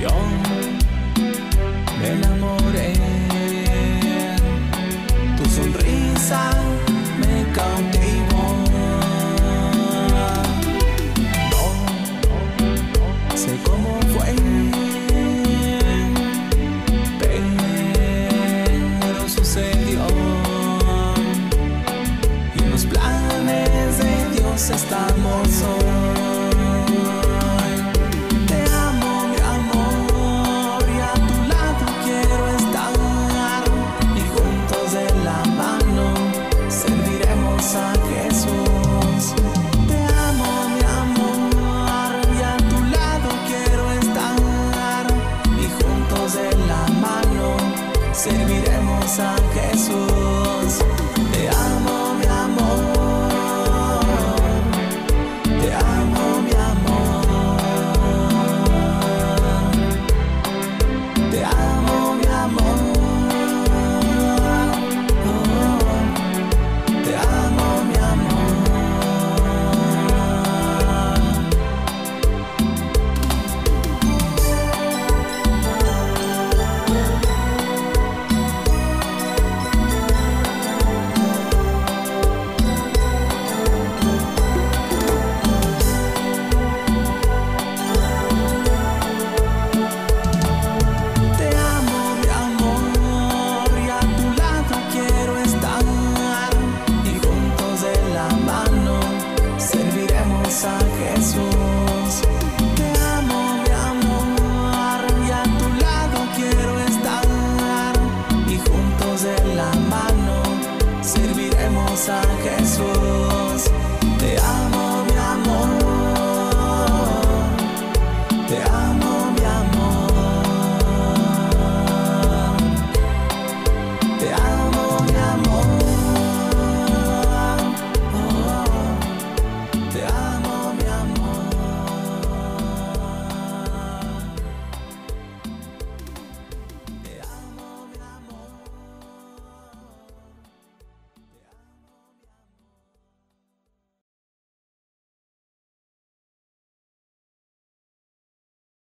Yo me enamoré, tu sonrisa me cautivó. No sé cómo fue, pero sucedió y los planes de Dios están. Dios, te.